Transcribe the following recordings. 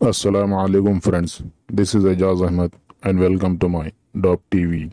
Assalamu alaikum friends. This is Ajaz Ahmed and welcome to my Doc TV.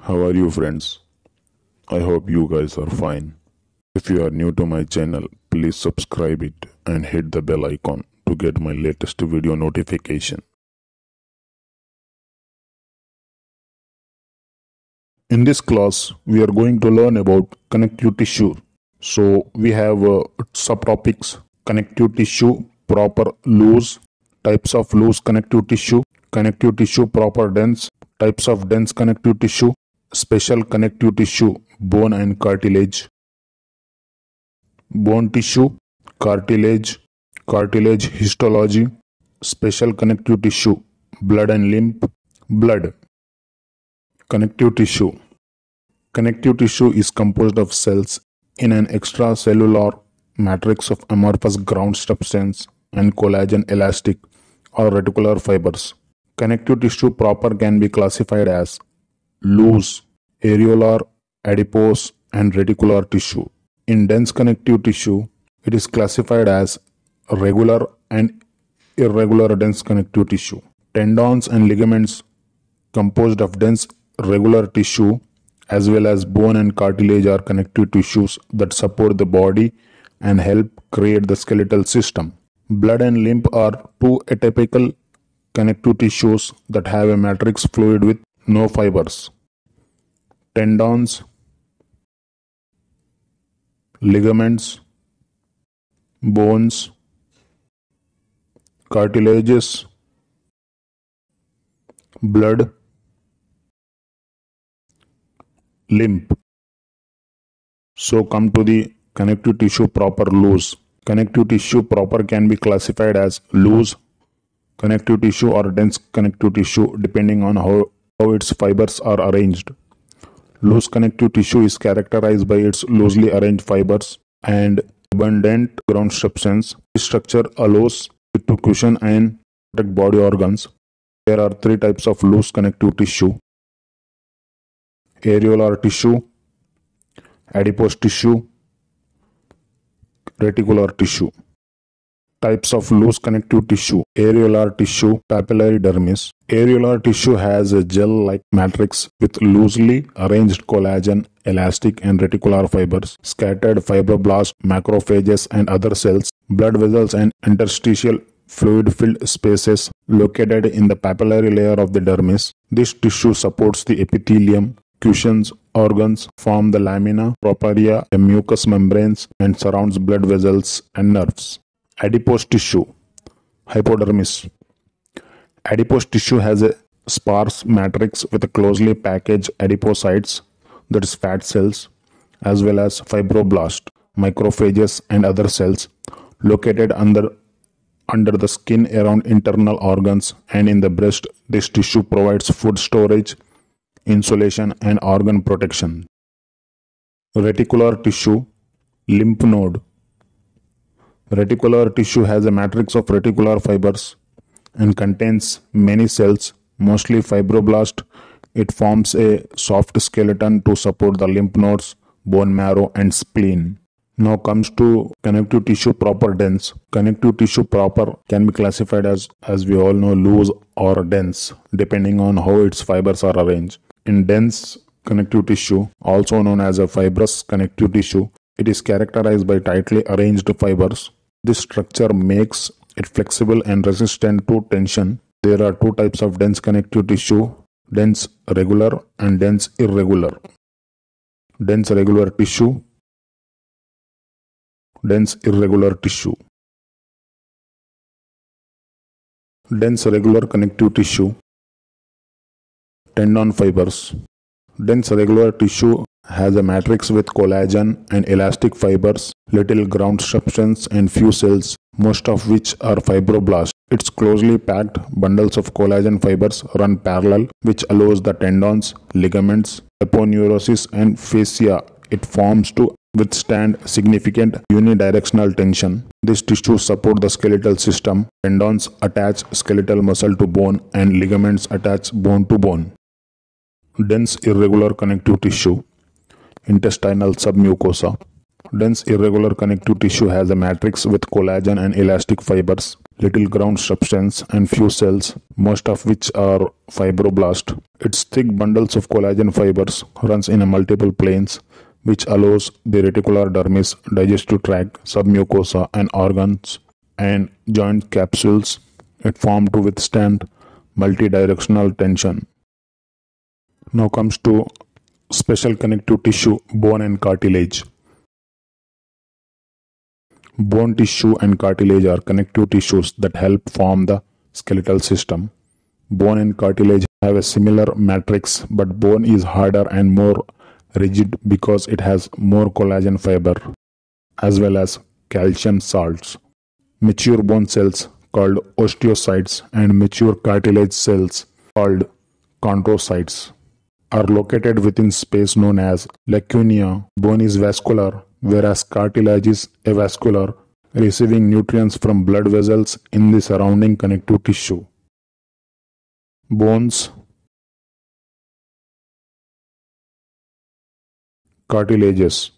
How are you friends? I hope you guys are fine. If you are new to my channel, please subscribe it and hit the bell icon to get my latest video notification. In this class, we are going to learn about connective tissue. So we have uh, subtopics connective tissue, proper loose, types of loose connective tissue, connective tissue proper dense, types of dense connective tissue, special connective tissue, bone and cartilage, bone tissue, cartilage, cartilage histology, special connective tissue, blood and lymph, blood. Connective tissue. Connective tissue is composed of cells in an extracellular matrix of amorphous ground substance and collagen elastic or reticular fibers. Connective tissue proper can be classified as loose, areolar, adipose, and reticular tissue. In dense connective tissue, it is classified as regular and irregular dense connective tissue. Tendons and ligaments composed of dense regular tissue as well as bone and cartilage are connective tissues that support the body and help create the skeletal system. Blood and lymph are two atypical connective tissues that have a matrix fluid with no fibers. Tendons, ligaments, bones, cartilages, blood, lymph. So come to the connective tissue proper loose. Connective tissue proper can be classified as loose connective tissue or dense connective tissue depending on how, how its fibers are arranged. Loose connective tissue is characterized by its loosely arranged fibers and abundant ground substance. This structure allows it to cushion and protect body organs. There are three types of loose connective tissue areolar tissue, adipose tissue, reticular tissue. Types of loose connective tissue areolar tissue, papillary dermis. Areolar tissue has a gel like matrix with loosely arranged collagen, elastic, and reticular fibers, scattered fibroblasts, macrophages, and other cells, blood vessels, and interstitial fluid filled spaces located in the papillary layer of the dermis. This tissue supports the epithelium, cushions organs, form the lamina propria, a mucous membranes, and surrounds blood vessels and nerves. Adipose tissue, hypodermis. Adipose tissue has a sparse matrix with closely packaged adipocytes, that is fat cells, as well as fibroblast, macrophages, and other cells located under under the skin around internal organs and in the breast. This tissue provides food storage, insulation, and organ protection. Reticular tissue, lymph node. Reticular tissue has a matrix of reticular fibers and contains many cells, mostly fibroblast. It forms a soft skeleton to support the lymph nodes, bone marrow, and spleen. Now comes to connective tissue proper dense. Connective tissue proper can be classified as, as we all know, loose or dense, depending on how its fibers are arranged. In dense connective tissue, also known as a fibrous connective tissue, it is characterized by tightly arranged fibers. This structure makes it flexible and resistant to tension. There are two types of dense connective tissue dense regular and dense irregular. Dense regular tissue, dense irregular tissue. Dense regular connective tissue, tendon fibers. Dense regular tissue has a matrix with collagen and elastic fibers, little ground substance, and few cells, most of which are fibroblasts. Its closely packed bundles of collagen fibers run parallel, which allows the tendons, ligaments, aponeurosis, and fascia it forms to withstand significant unidirectional tension. This tissue support the skeletal system. Tendons attach skeletal muscle to bone and ligaments attach bone to bone. Dense irregular connective tissue intestinal submucosa. Dense irregular connective tissue has a matrix with collagen and elastic fibers. little ground substance and few cells, most of which are fibroblast. Its thick bundles of collagen fibers runs in multiple planes which allows the reticular dermis, digestive tract, submucosa and organs and joint capsules it formed to withstand multidirectional tension. Now comes to special connective tissue, bone and cartilage. Bone tissue and cartilage are connective tissues that help form the skeletal system. Bone and cartilage have a similar matrix, but bone is harder and more rigid because it has more collagen fiber as well as calcium salts. Mature bone cells called osteocytes and mature cartilage cells called chondrocytes are located within space known as lacunae. Bone is vascular whereas cartilage is avascular, receiving nutrients from blood vessels in the surrounding connective tissue. Bones, cartilages,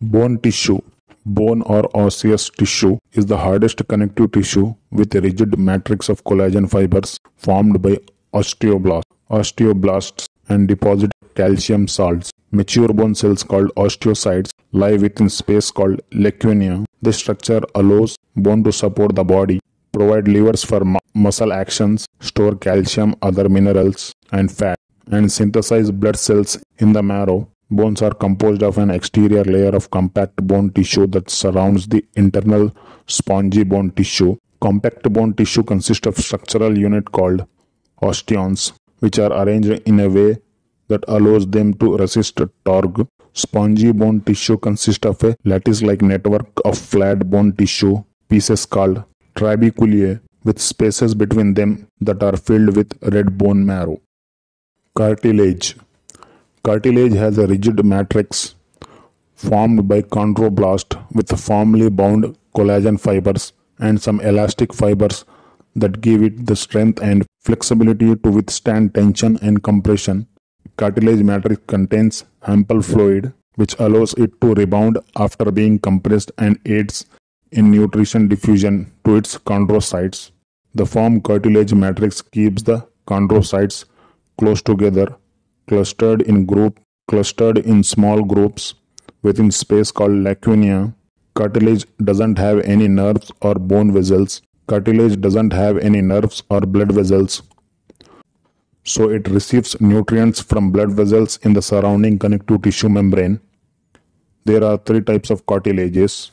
bone tissue. Bone or osseous tissue is the hardest connective tissue with a rigid matrix of collagen fibers formed by osteoblasts. Osteoblasts and deposit calcium salts. Mature bone cells called osteocytes lie within space called lacunae. This structure allows bone to support the body, provide levers for mu- muscle actions, store calcium, other minerals, and fat, and synthesize blood cells in the marrow. Bones are composed of an exterior layer of compact bone tissue that surrounds the internal spongy bone tissue. Compact bone tissue consists of structural unit called osteons, which are arranged in a way that allows them to resist torque. Spongy bone tissue consists of a lattice-like network of flat bone tissue pieces called trabeculae with spaces between them that are filled with red bone marrow. Cartilage Cartilage has a rigid matrix formed by chondroblast with firmly bound collagen fibers and some elastic fibers that give it the strength and flexibility to withstand tension and compression. Cartilage matrix contains ample fluid which allows it to rebound after being compressed and aids in nutrition diffusion to its chondrocytes. The firm cartilage matrix keeps the chondrocytes close together, clustered in group, clustered in small groups within space called lacunae. Cartilage doesn't have any nerves or bone vessels. Cartilage doesn't have any nerves or blood vessels so it receives nutrients from blood vessels in the surrounding connective tissue membrane. There are three types of cartilages.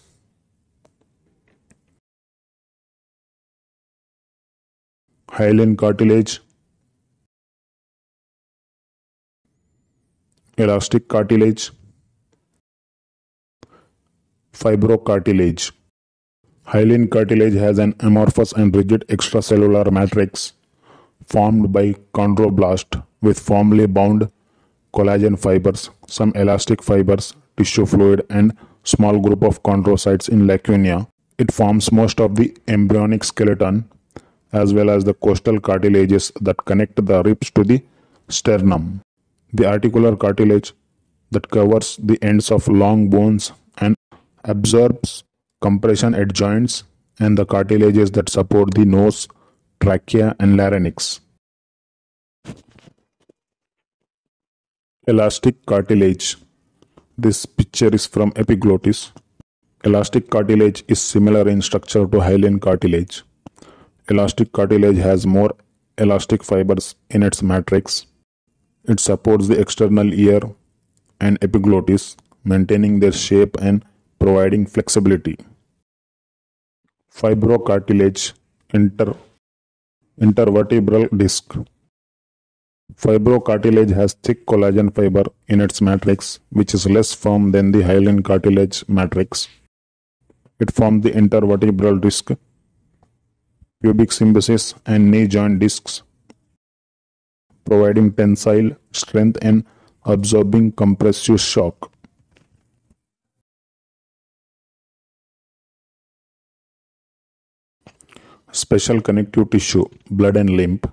Hyaline cartilage, elastic cartilage, fibrocartilage. Hyaline cartilage has an amorphous and rigid extracellular matrix formed by chondroblast with firmly bound collagen fibers, some elastic fibers, tissue fluid, and small group of chondrocytes in lacunae. It forms most of the embryonic skeleton as well as the costal cartilages that connect the ribs to the sternum. The articular cartilage that covers the ends of long bones and absorbs compression at joints and the cartilages that support the nose, trachea and larynx. Elastic cartilage. This picture is from epiglottis. Elastic cartilage is similar in structure to hyaline cartilage. Elastic cartilage has more elastic fibers in its matrix. It supports the external ear and epiglottis, maintaining their shape and providing flexibility. Fibrocartilage inter intervertebral disc. Fibrocartilage has thick collagen fiber in its matrix, which is less firm than the hyaline cartilage matrix. It forms the intervertebral disc, pubic symphysis, and knee joint discs, providing tensile strength and absorbing compressive shock. Special connective tissue, blood and lymph.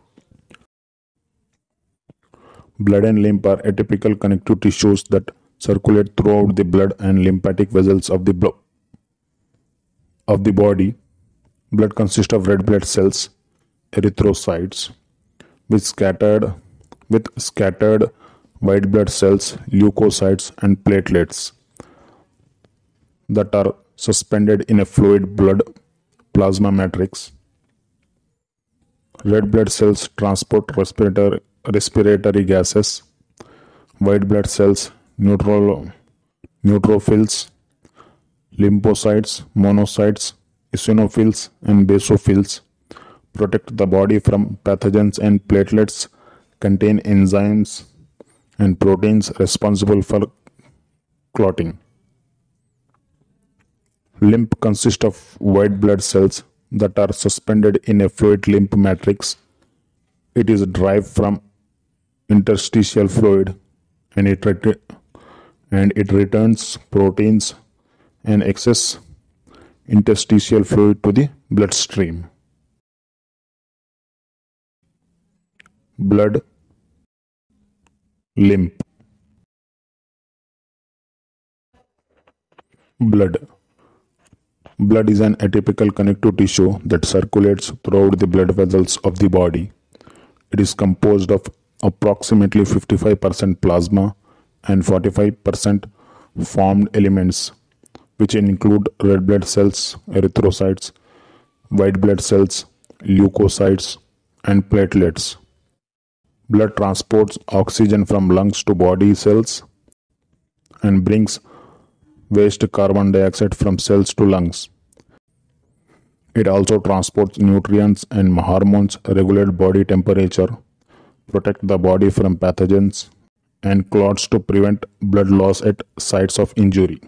Blood and lymph are atypical connective tissues that circulate throughout the blood and lymphatic vessels of the of the body. Blood consists of red blood cells, erythrocytes, with scattered with scattered white blood cells, leukocytes, and platelets that are suspended in a fluid blood plasma matrix. Red blood cells transport respiratory, respiratory gases. White blood cells, neutral, neutrophils, lymphocytes, monocytes, eosinophils, and basophils protect the body from pathogens and platelets contain enzymes and proteins responsible for clotting. Lymph consists of white blood cells that are suspended in a fluid lymph matrix. It is derived from interstitial fluid and it, and it returns proteins and excess interstitial fluid to the bloodstream. Blood lymph blood blood is an atypical connective tissue that circulates throughout the blood vessels of the body. It is composed of approximately 55% plasma and 45% formed elements which include red blood cells erythrocytes white blood cells leukocytes and platelets. Blood transports oxygen from lungs to body cells and brings waste carbon dioxide from cells to lungs. It also transports nutrients and hormones, regulate body temperature, protect the body from pathogens, and clots to prevent blood loss at sites of injury.